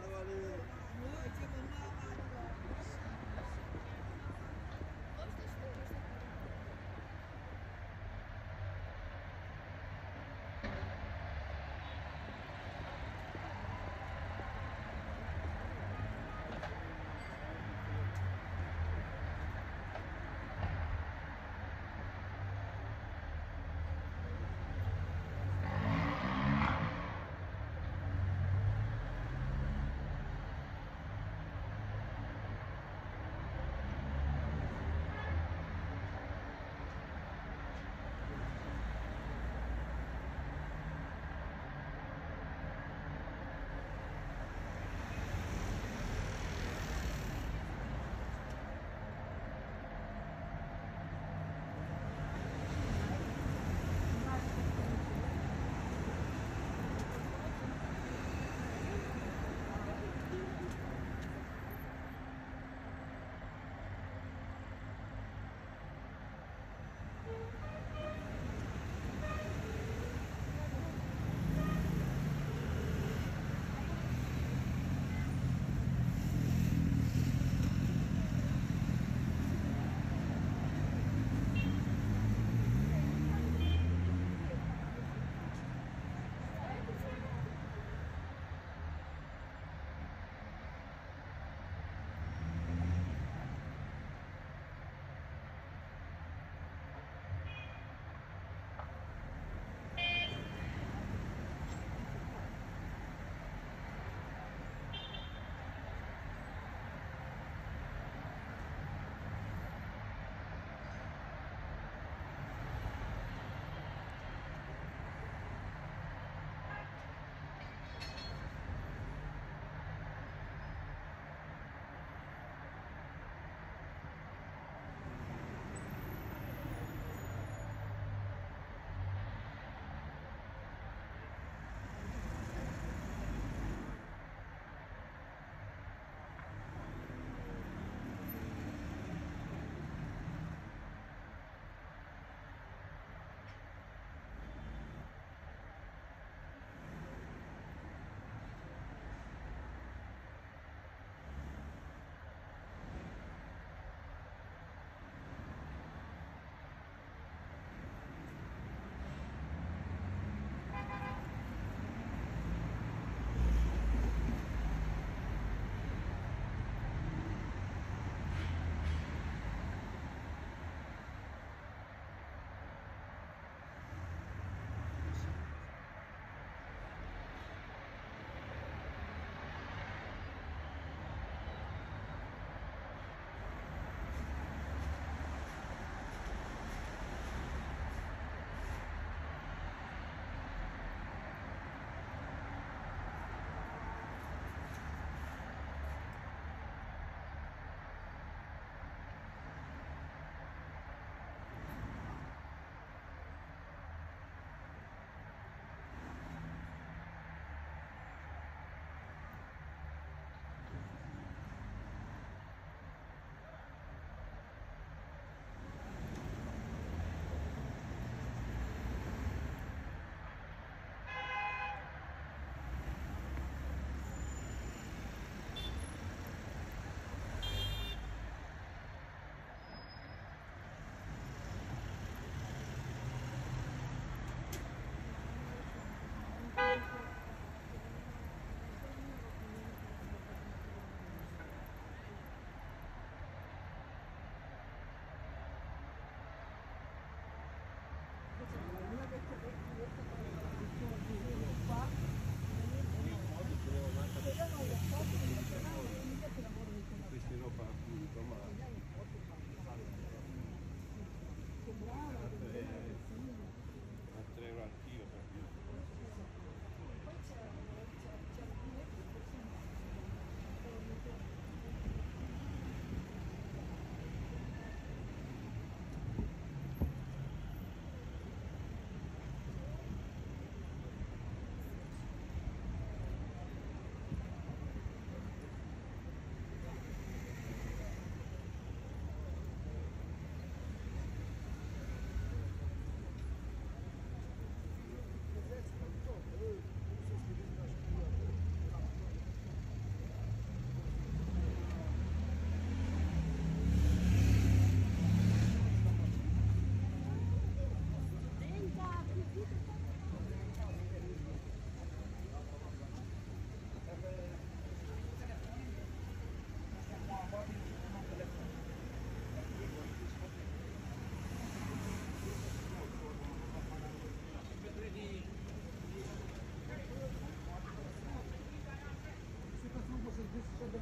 നമ്മളത്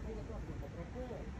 было как-то по проколу.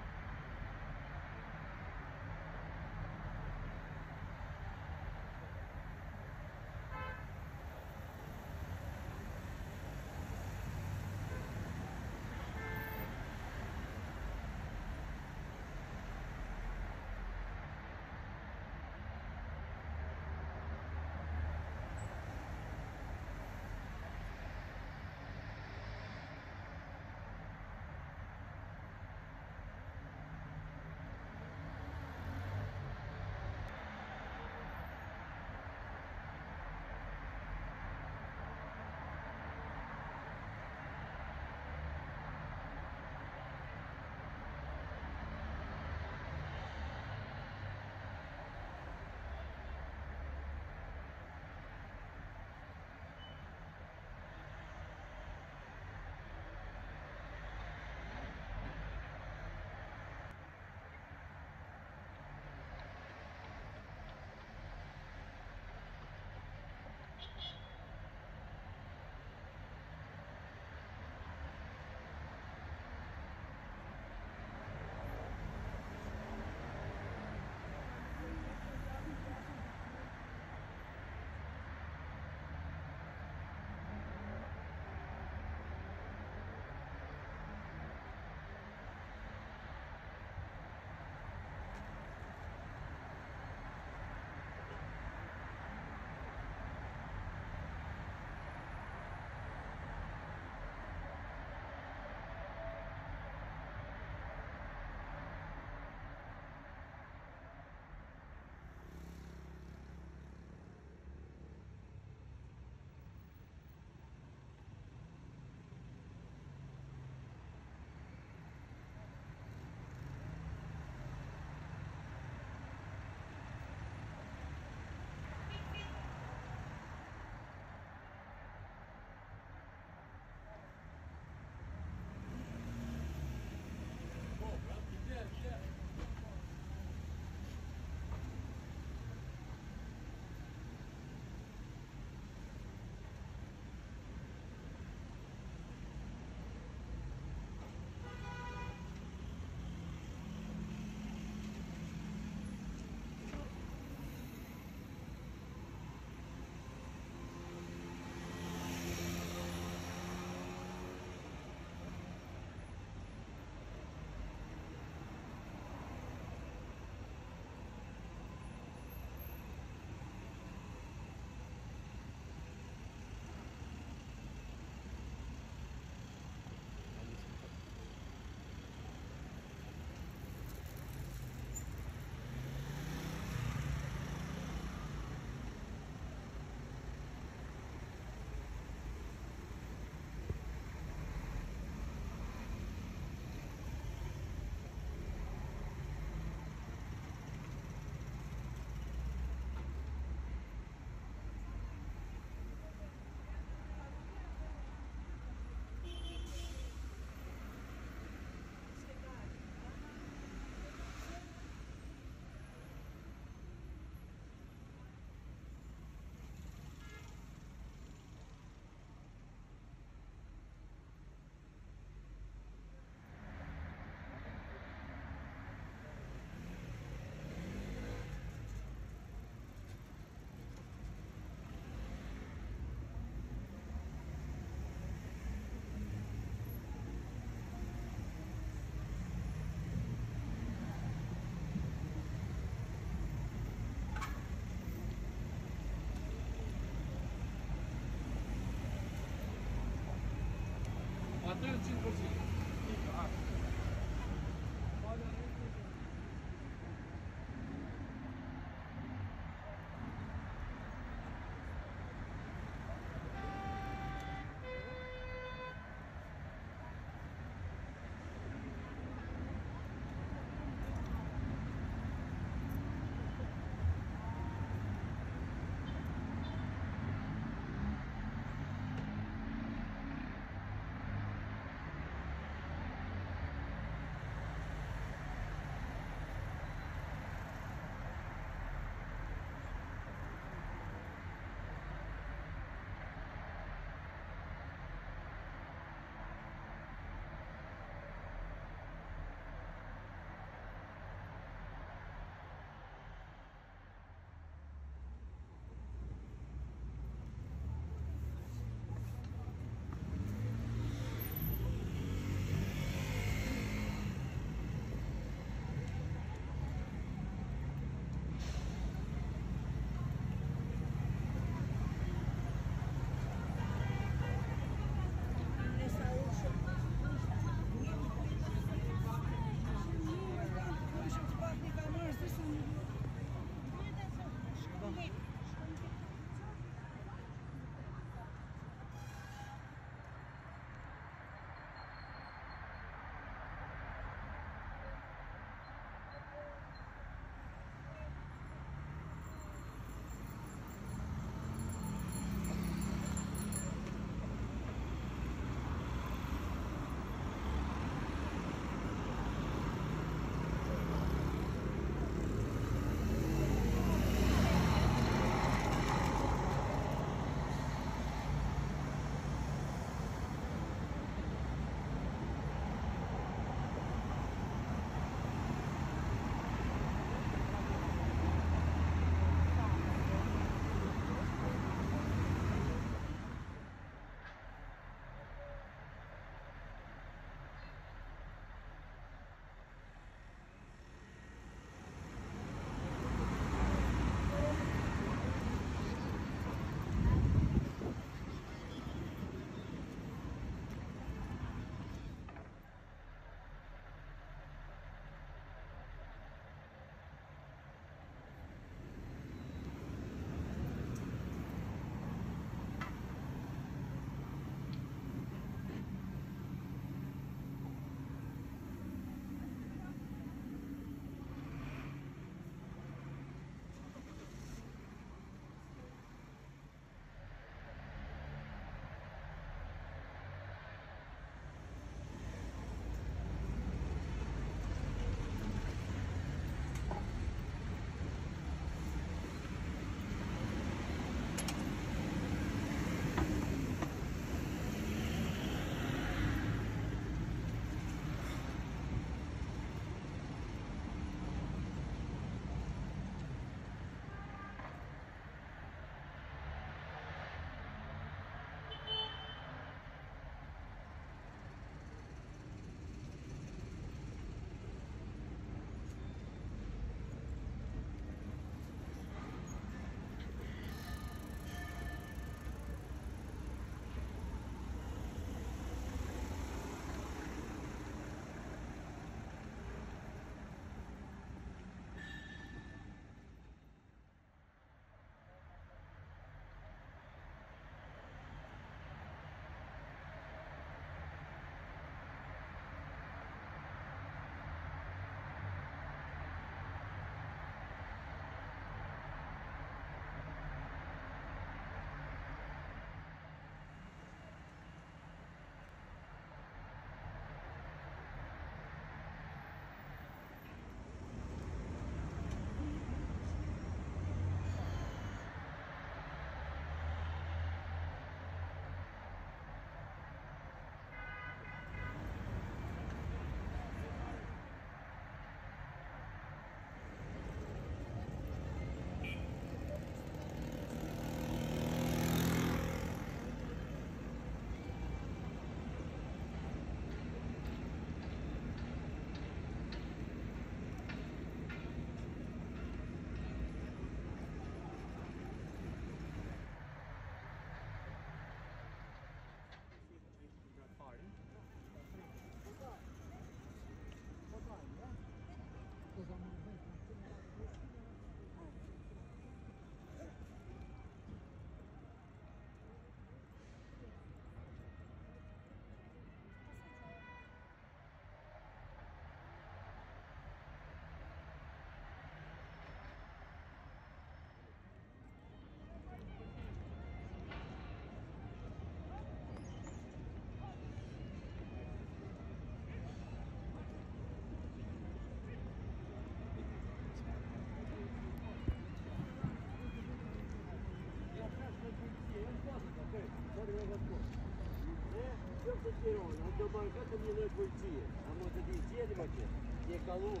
заблокирован. Вот думаю, как он мне ночь уйти? А может это и телемаки, и колонка.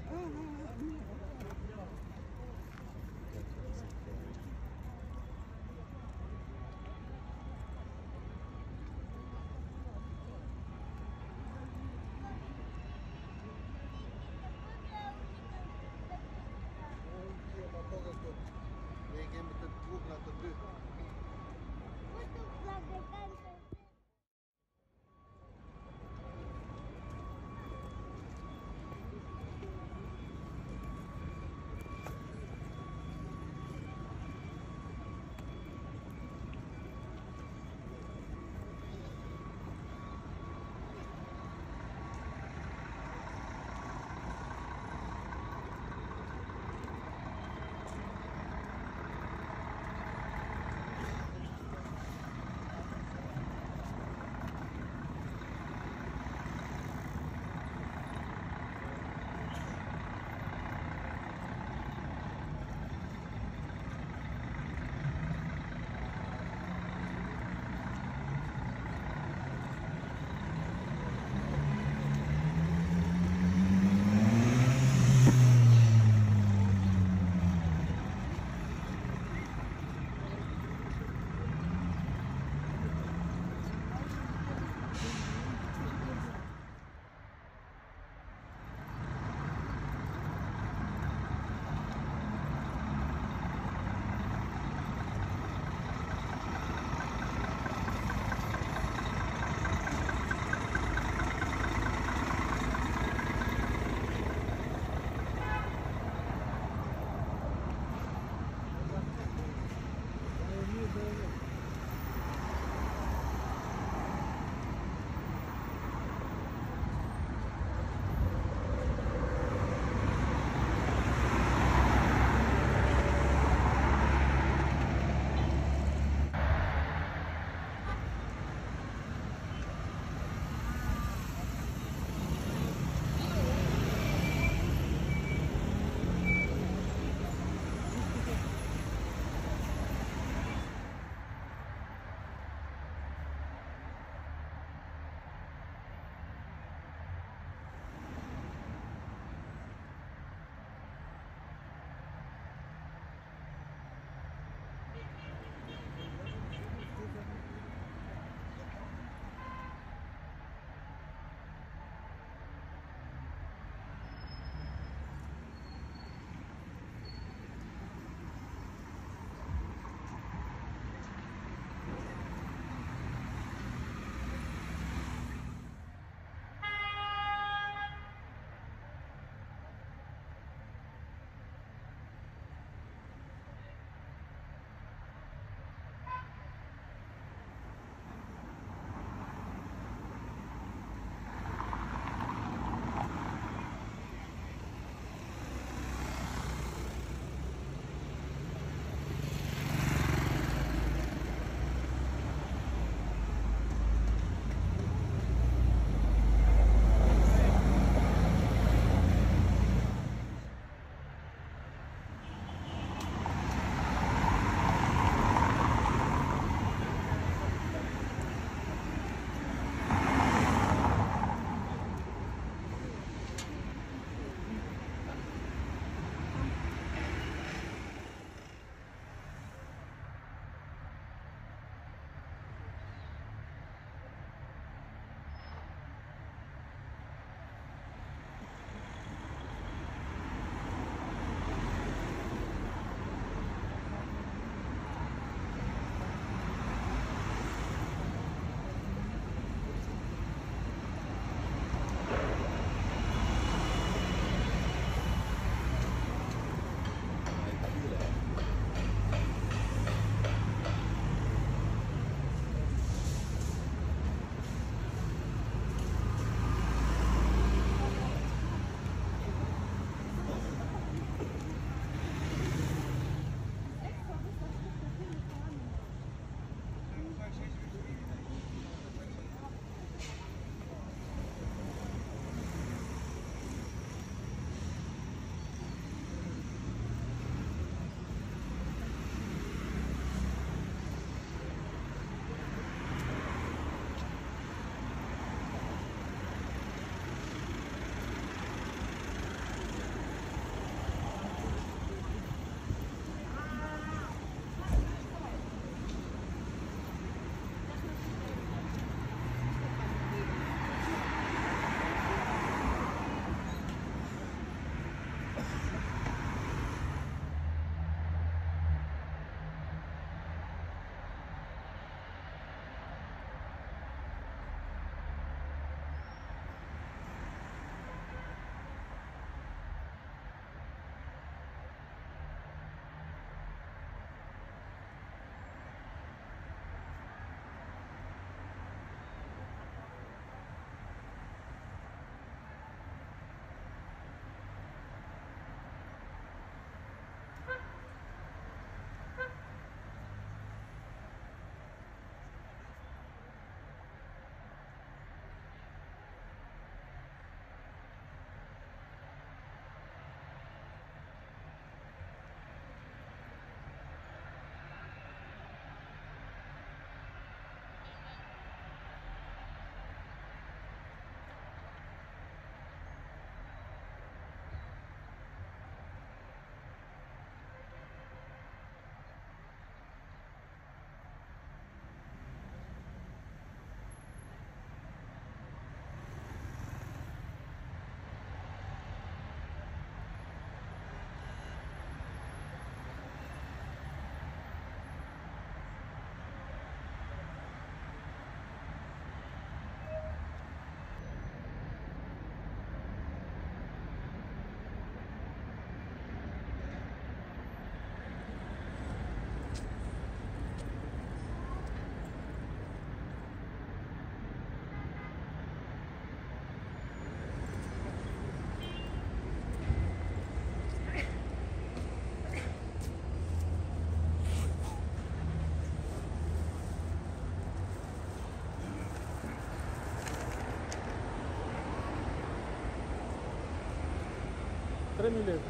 మాత్రమే లేదు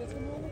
Did someone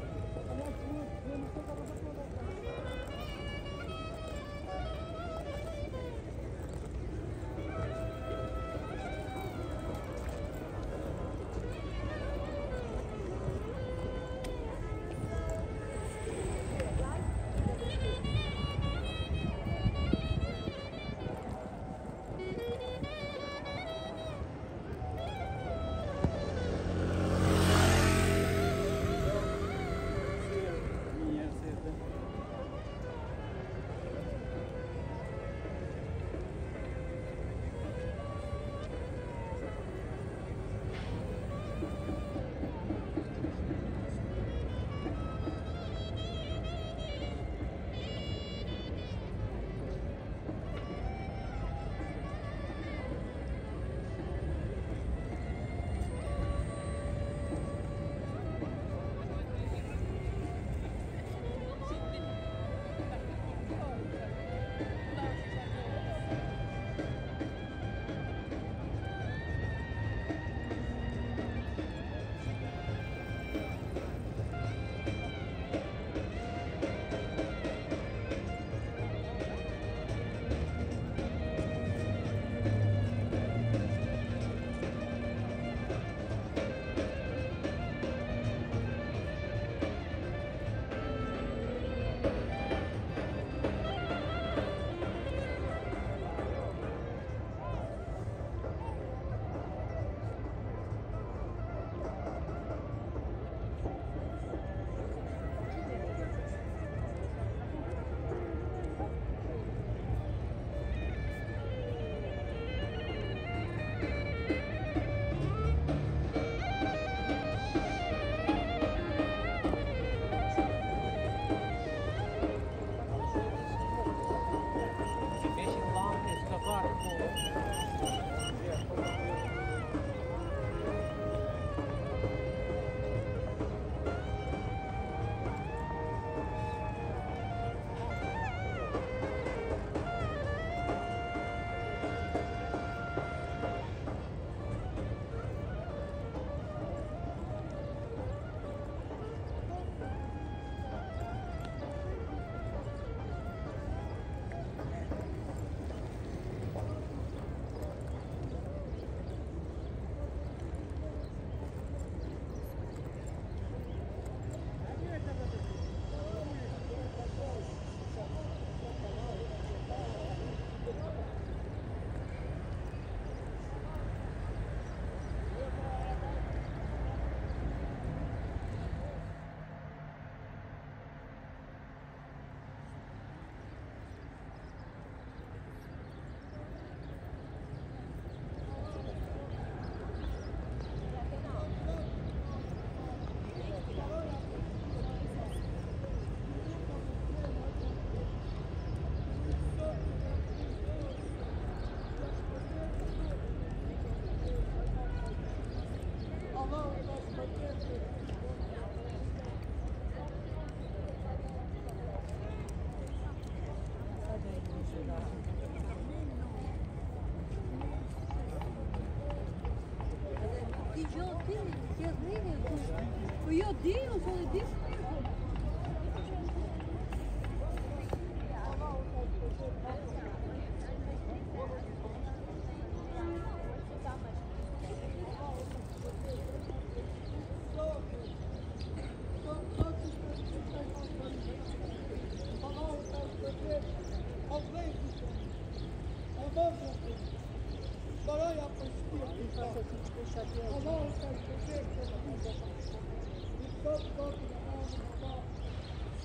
Yeah.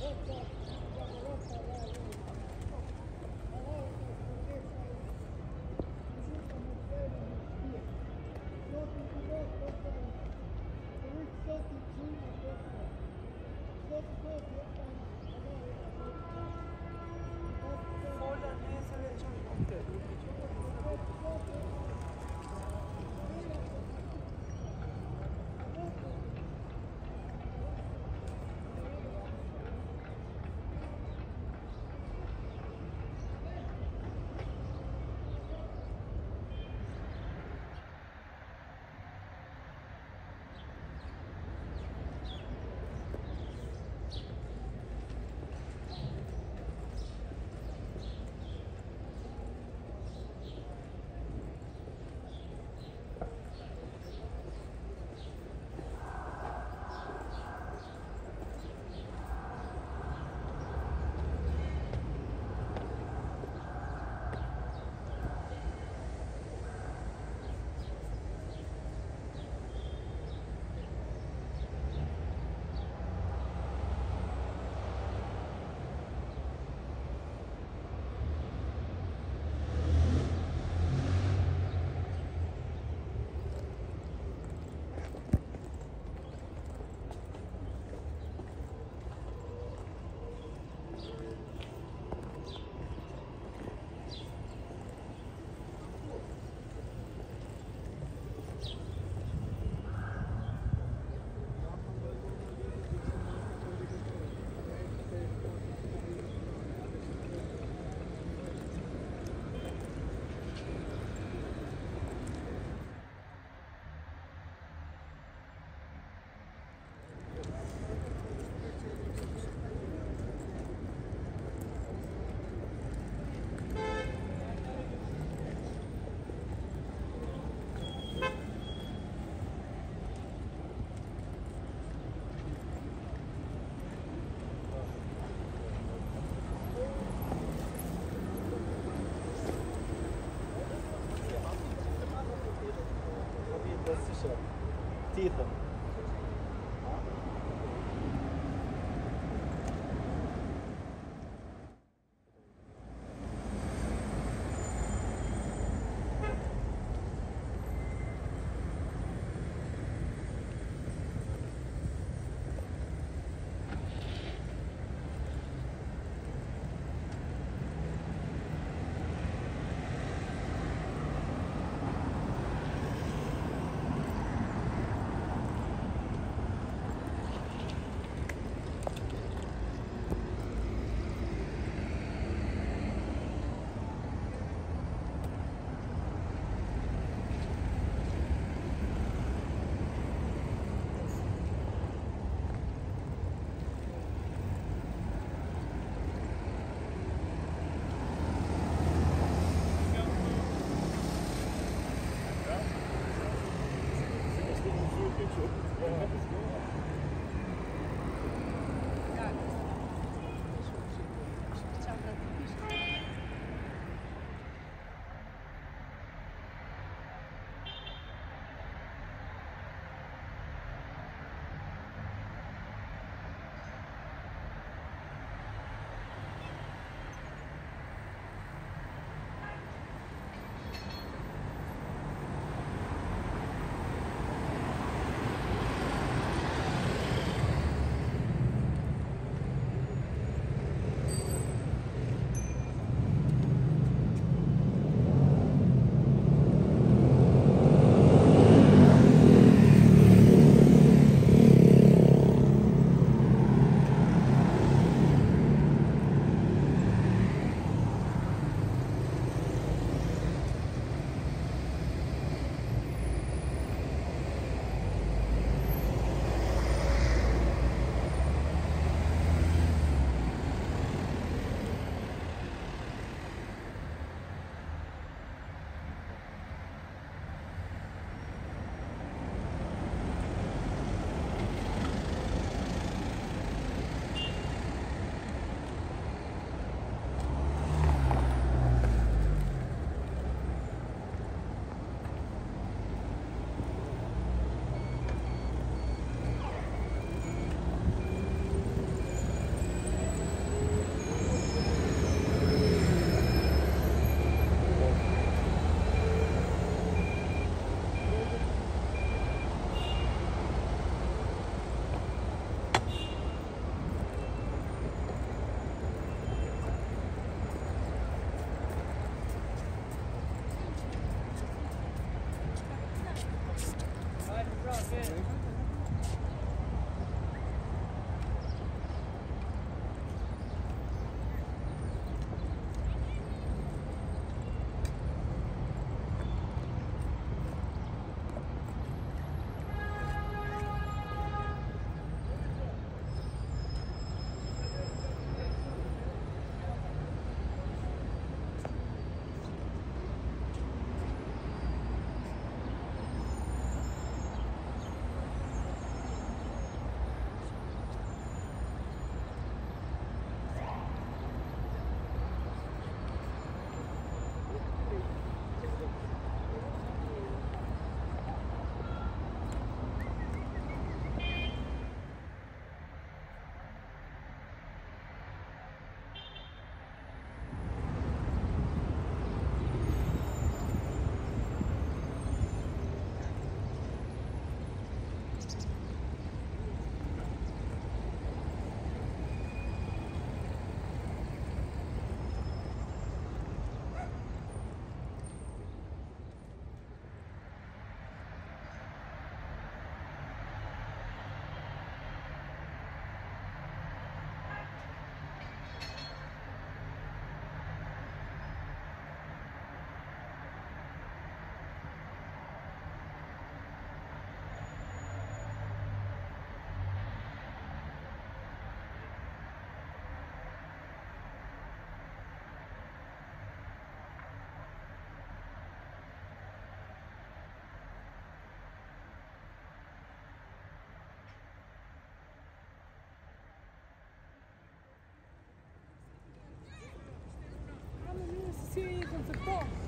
Okay. series and support.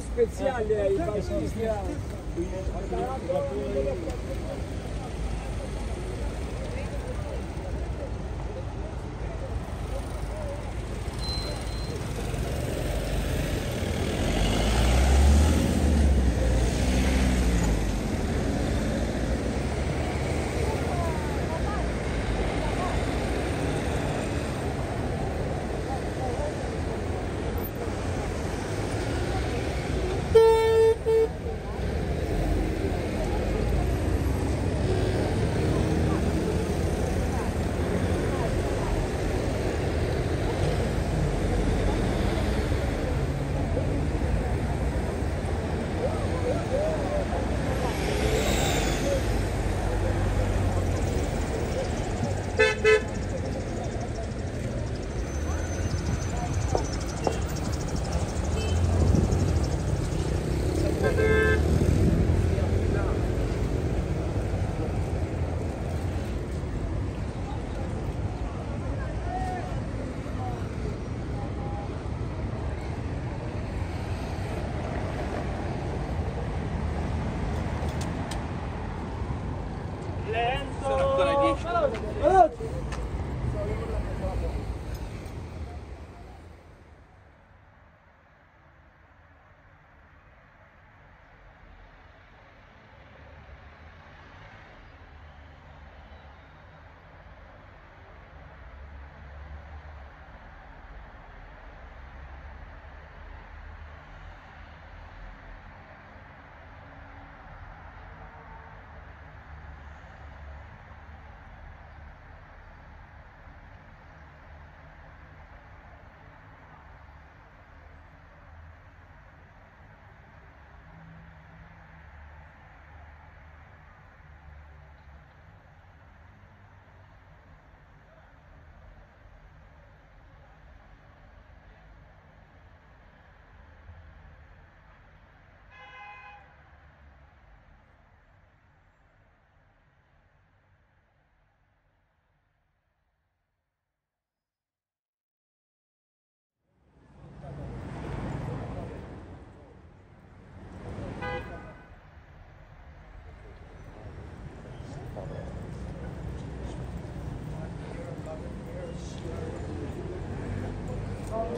speciale ai fascisti.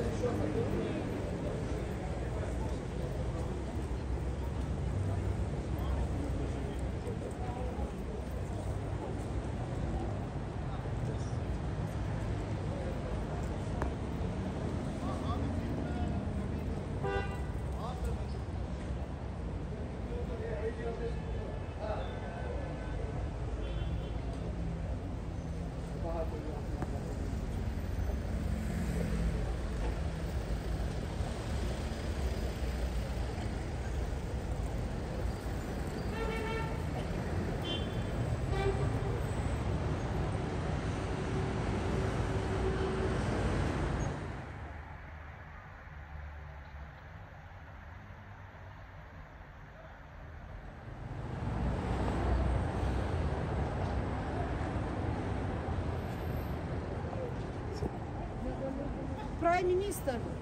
Thank you. Minister.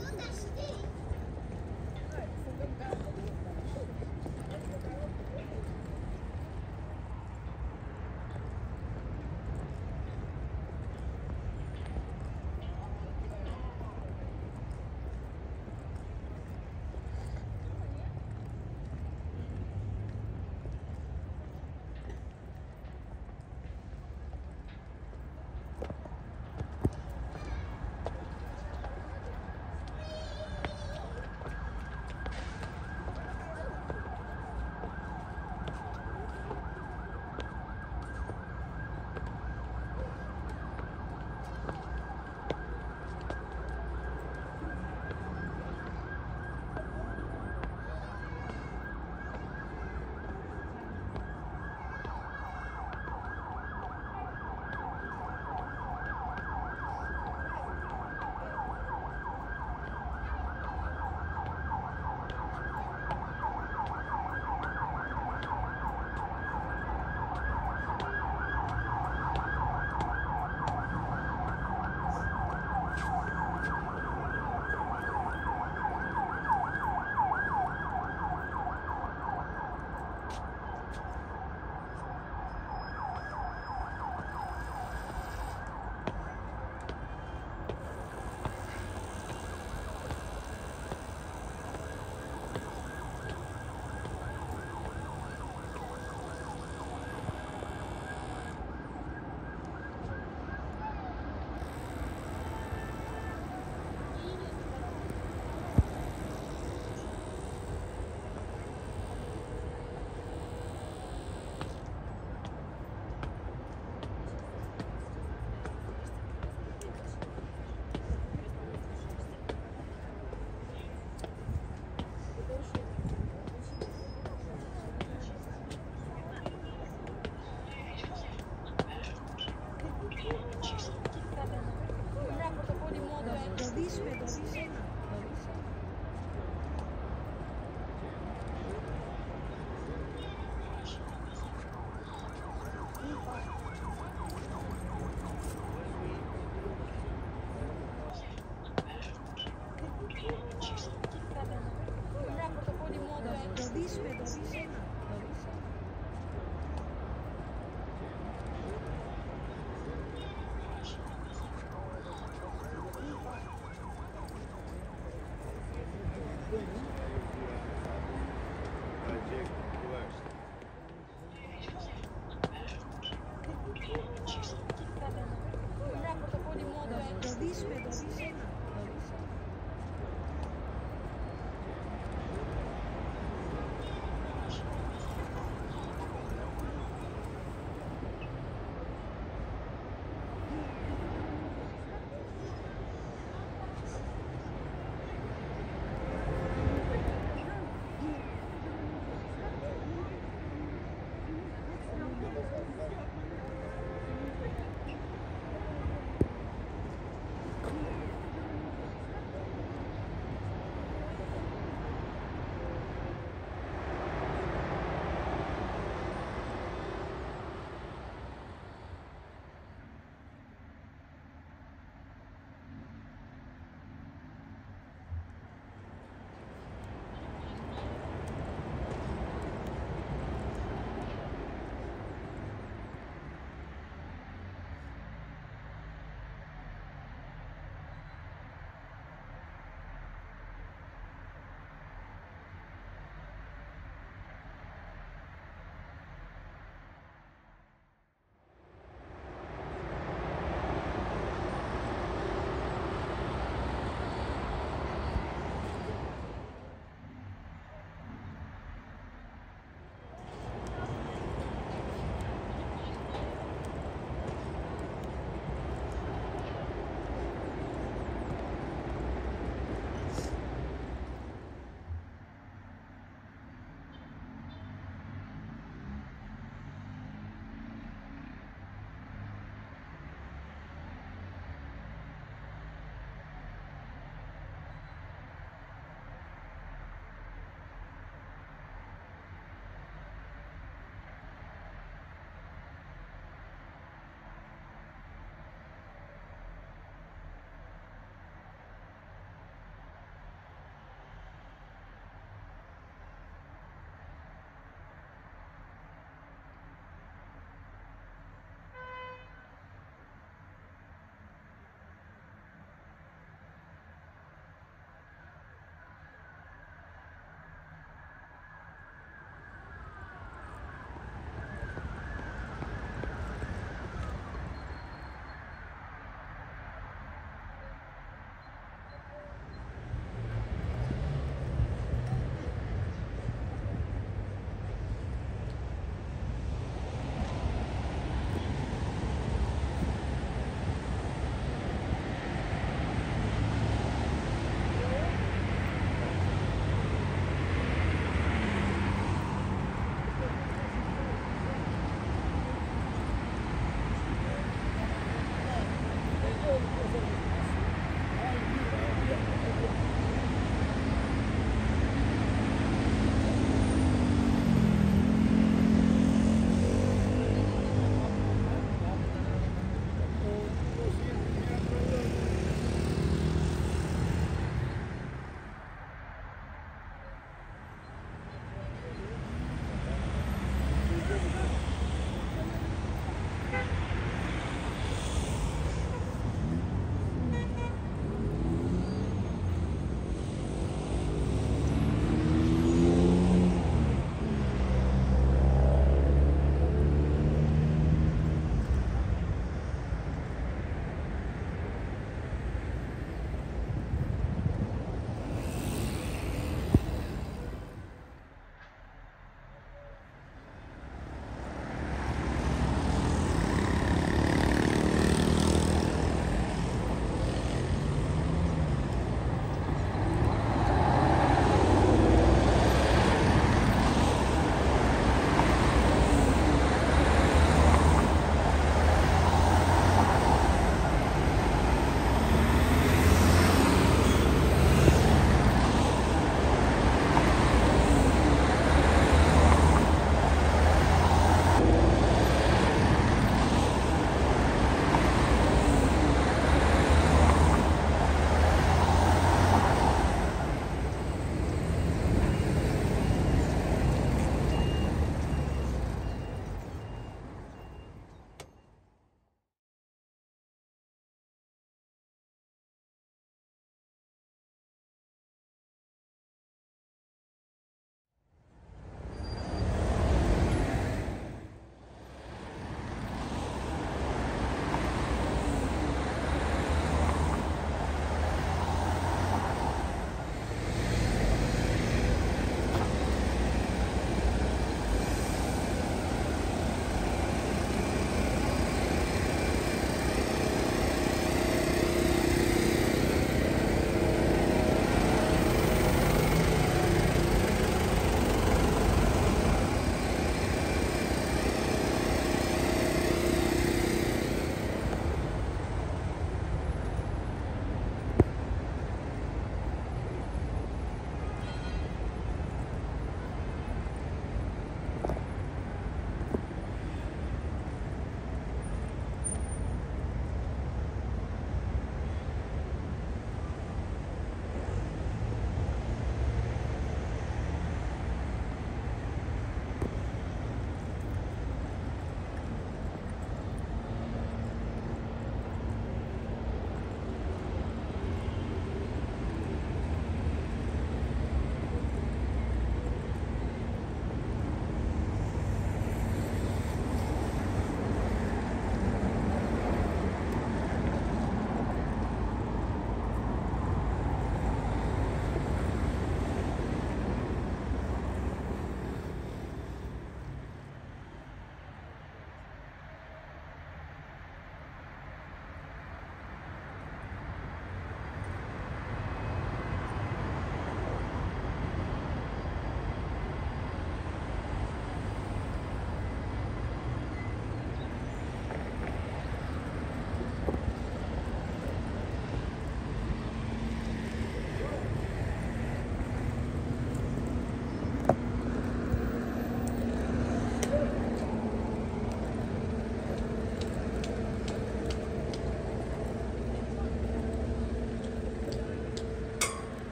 Look, that's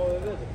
Well, it is.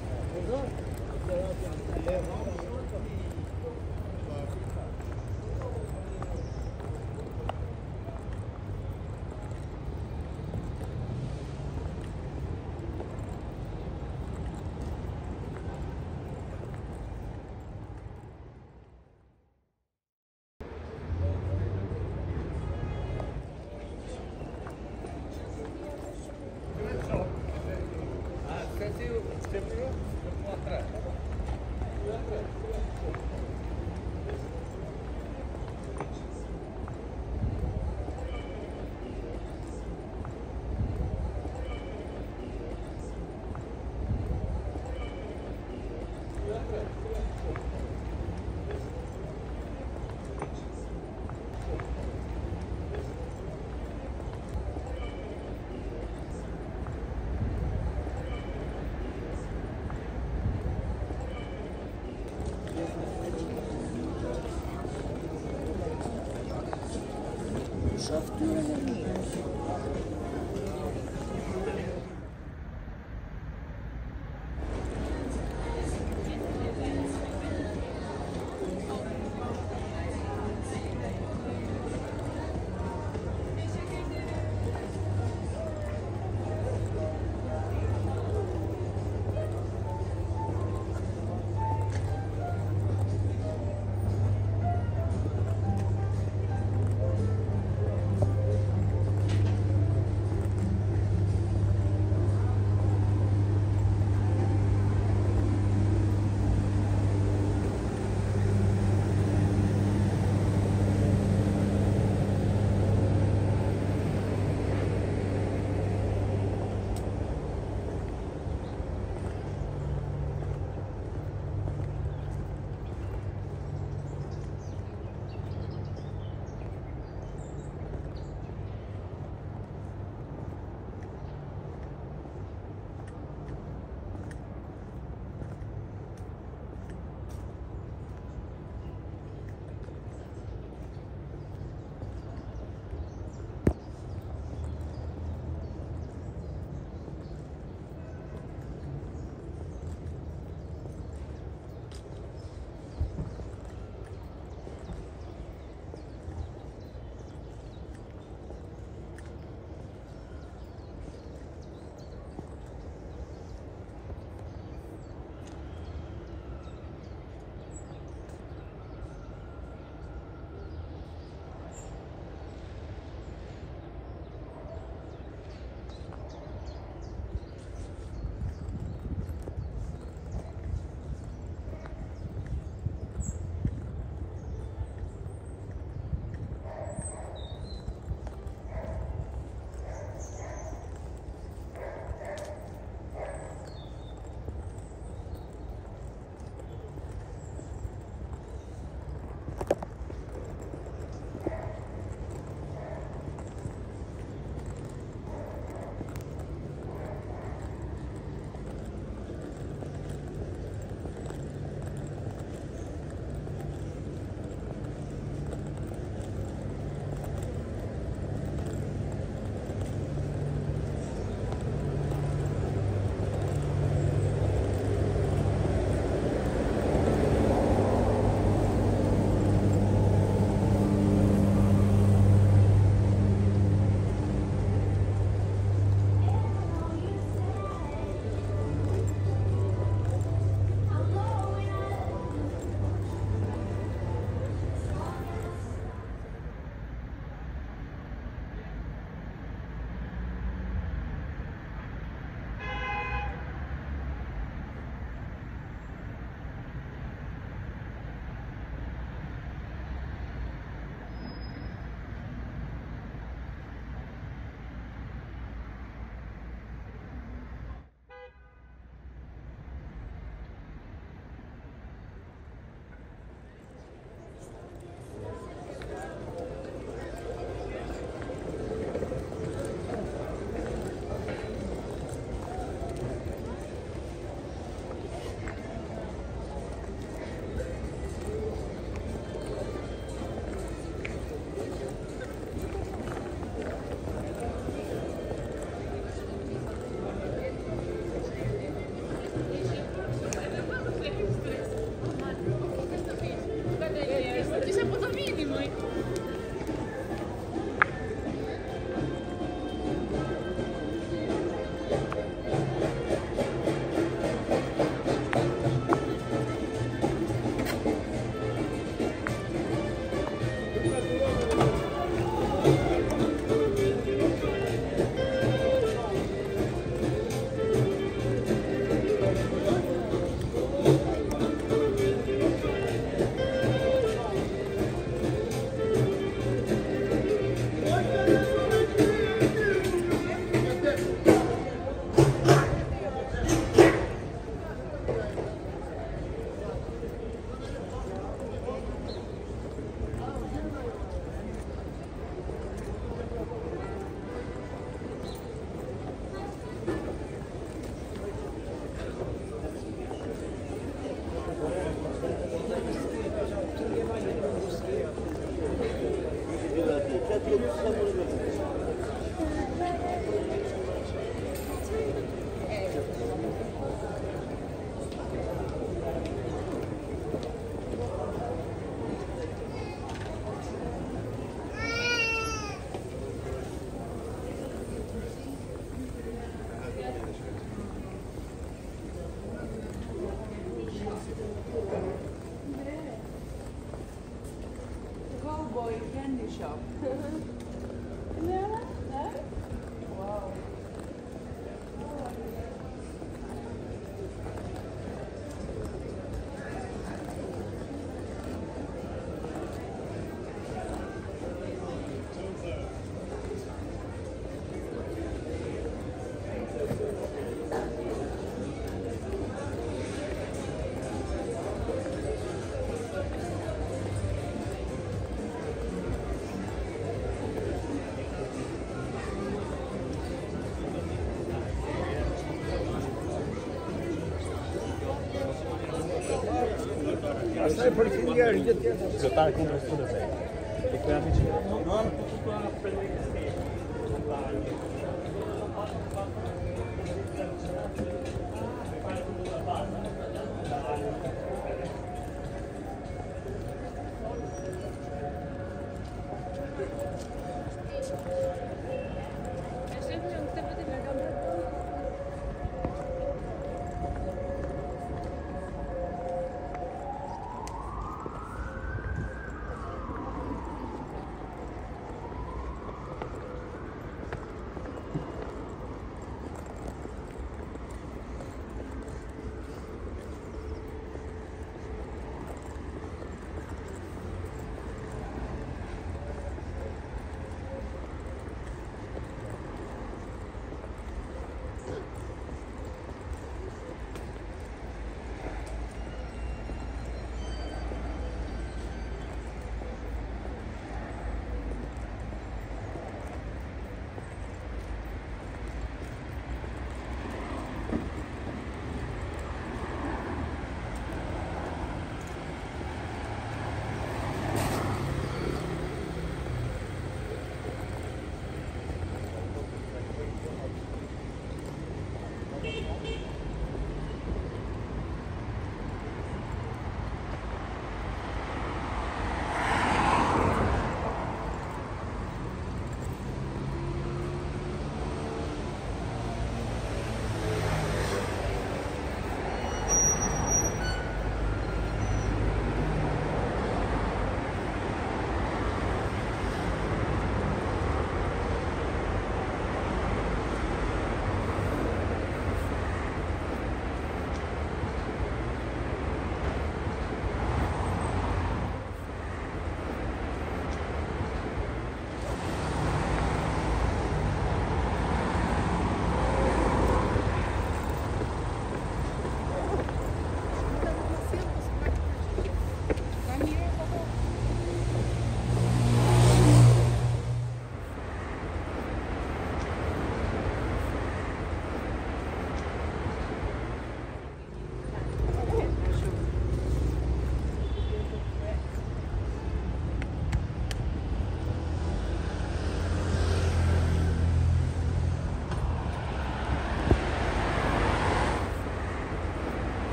Asaj përfilja është gjithë tjetër. Zotari ku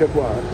Jaguar.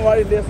why this?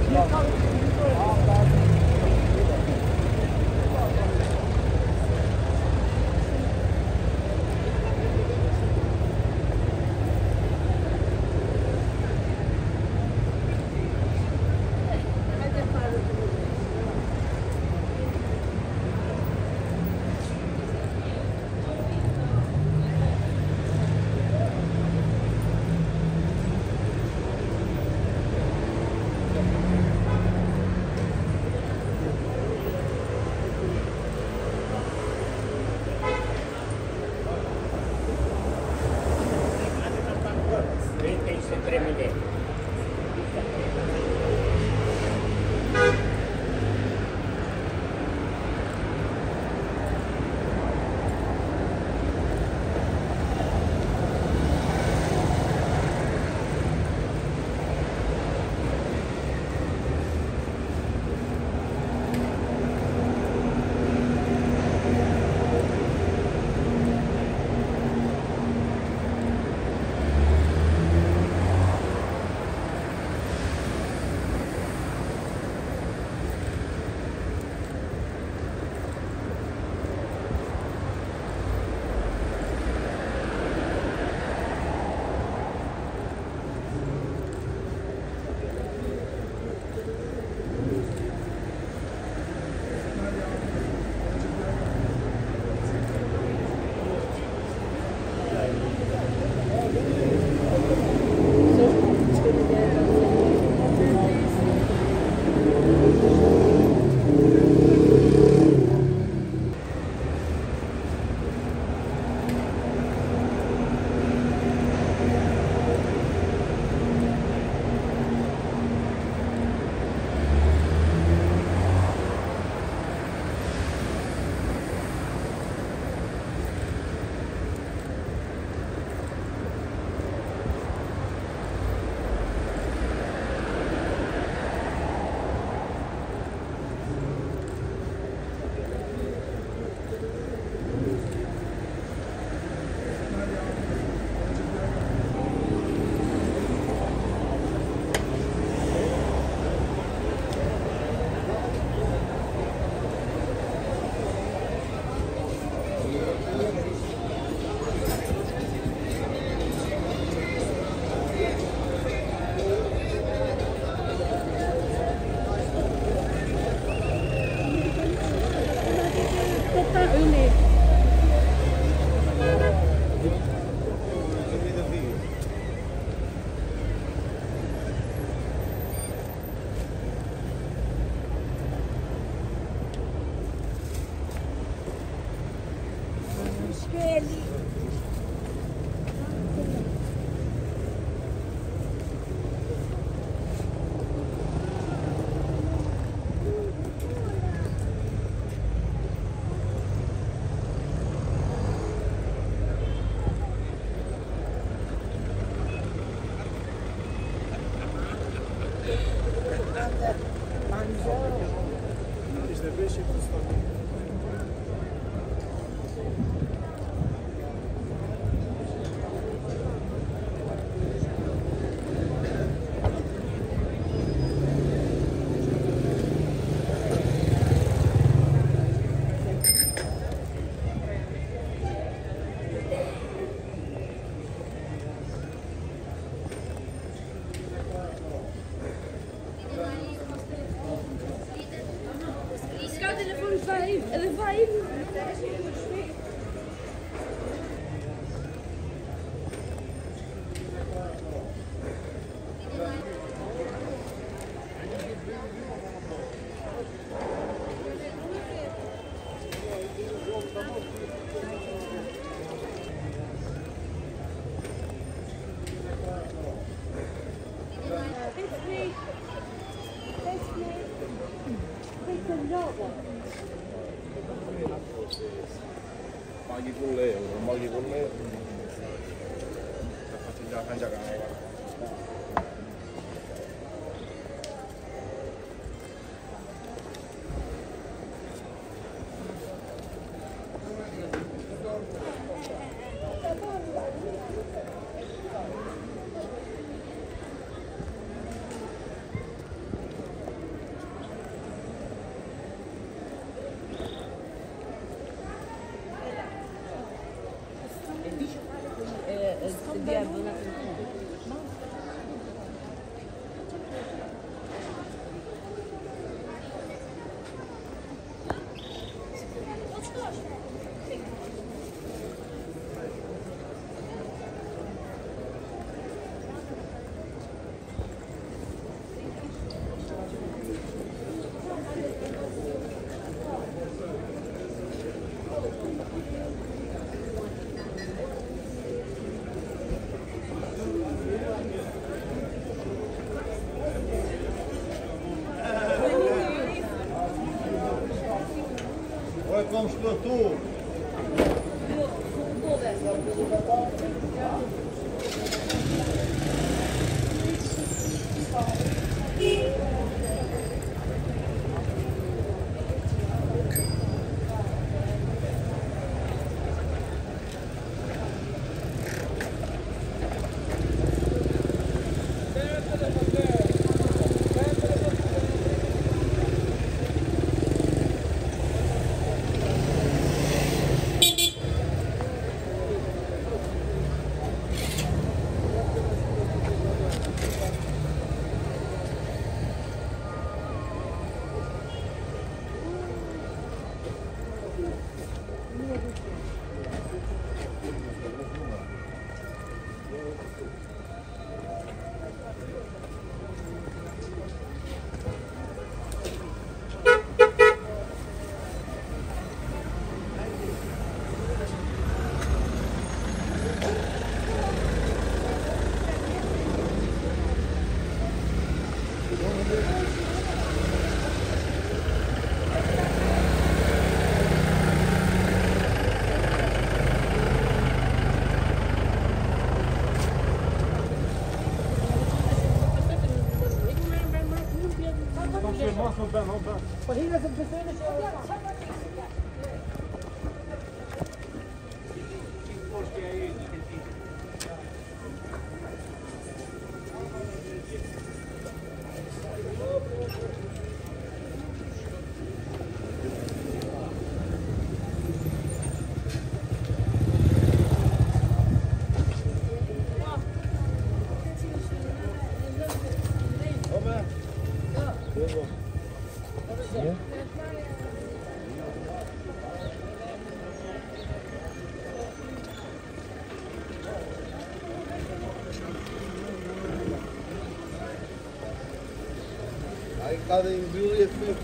construtor. em Júlia foi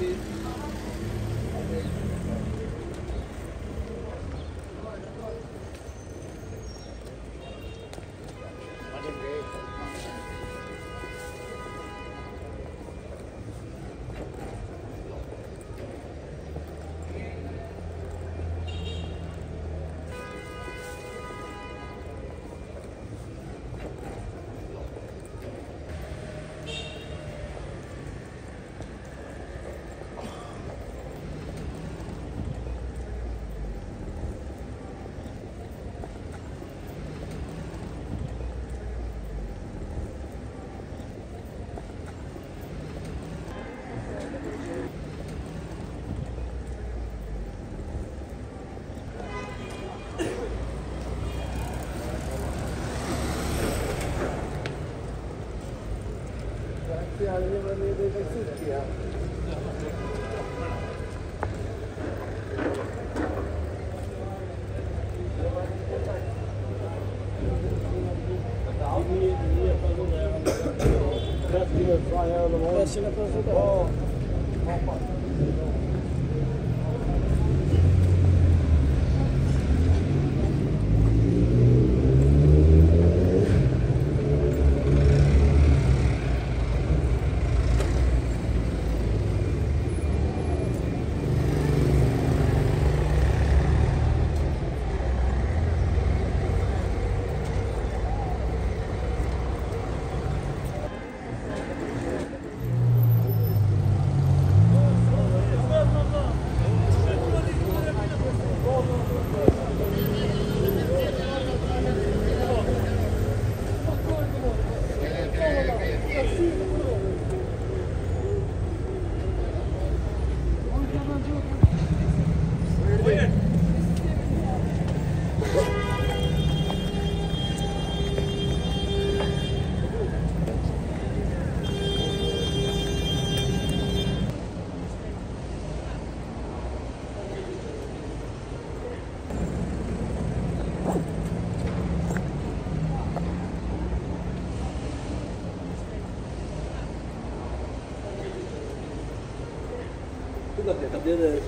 sila po. Oo. 这个特别的。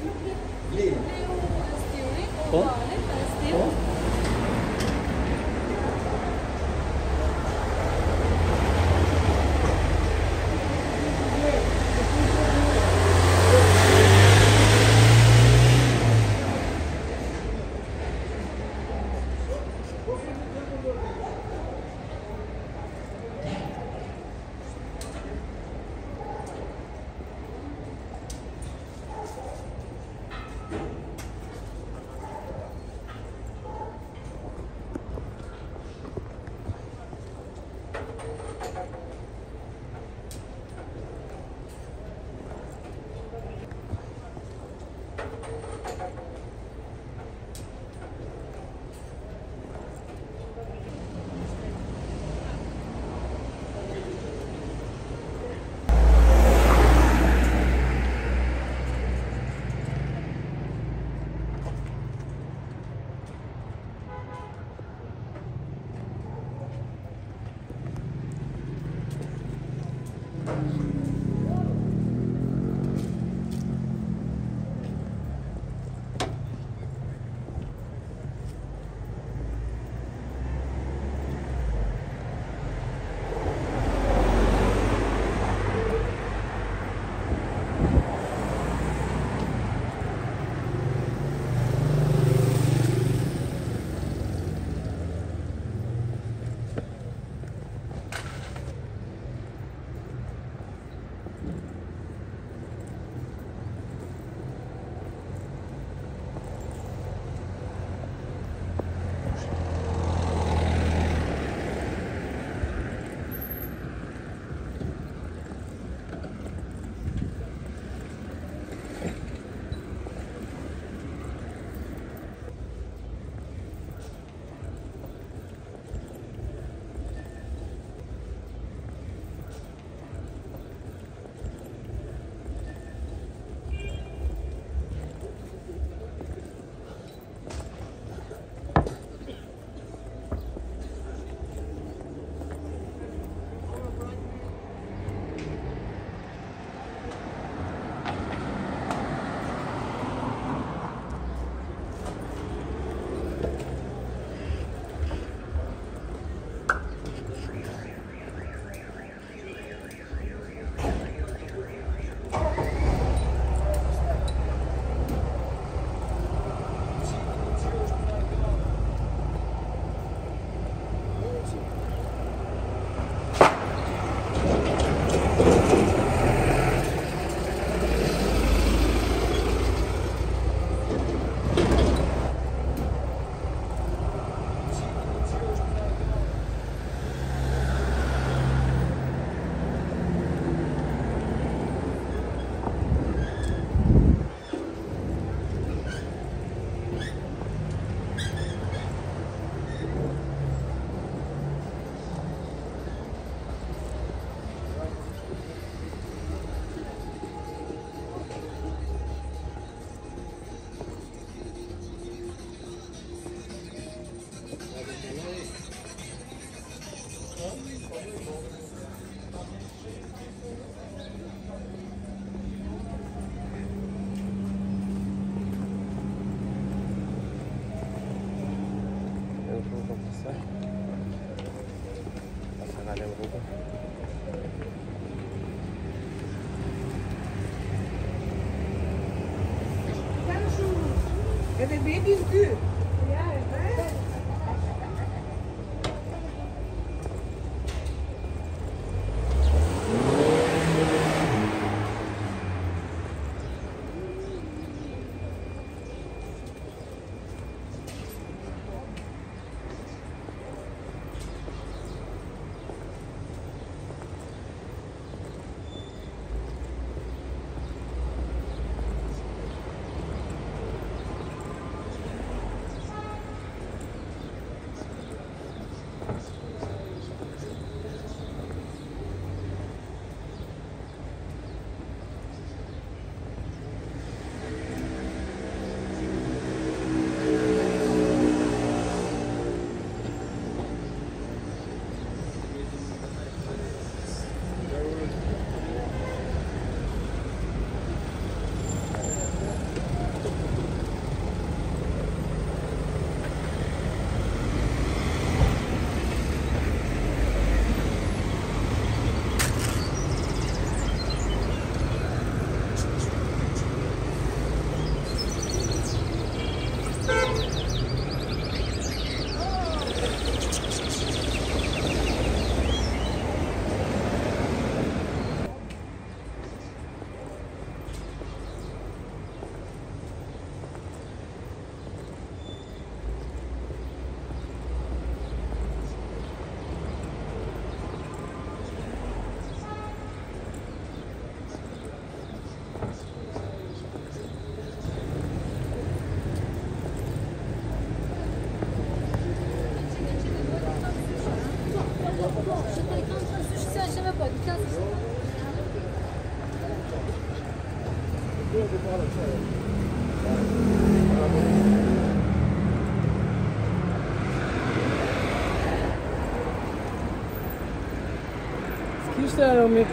eu me.